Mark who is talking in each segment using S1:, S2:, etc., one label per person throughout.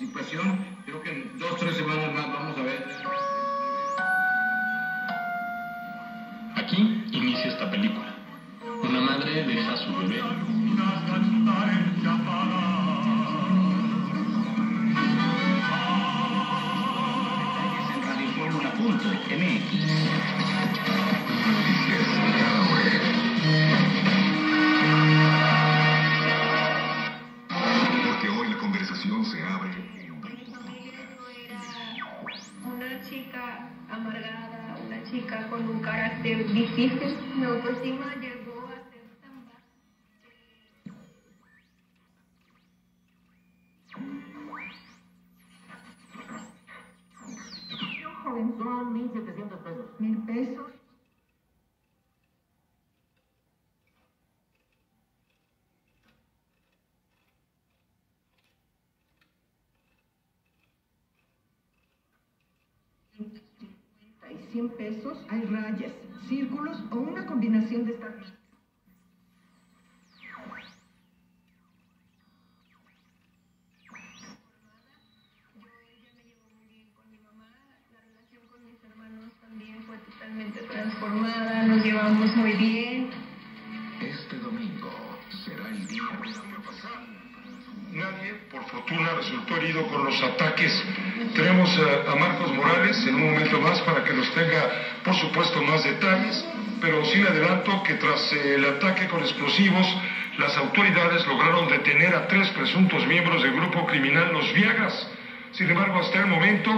S1: participación. Creo que en dos, tres semanas más vamos a ver.
S2: Aquí inicia esta película. Una madre deja a su bebé.
S3: Conversación se abre en
S4: Mi familia no era una chica amargada, una chica con un carácter difícil. Mi autoestima llegó a ser tan baja.
S5: Joven, son 1.700 pesos.
S4: Mil pesos.
S5: y 100 pesos hay rayas, círculos o una combinación de estas.
S4: Transformada. Nos llevamos muy bien.
S3: Este domingo será el día de la.
S6: Nadie, por fortuna, resultó herido con los ataques. Tenemos a Marcos Morales en un momento más para que nos tenga, por supuesto, más detalles, pero sí le adelanto que tras eh, el ataque con explosivos, las autoridades lograron detener a tres presuntos miembros del grupo criminal Los Viagras. Sin embargo, hasta el momento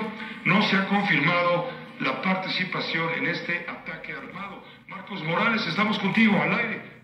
S6: no se ha confirmado la participación en este ataque armado. Marcos Morales, estamos contigo al aire.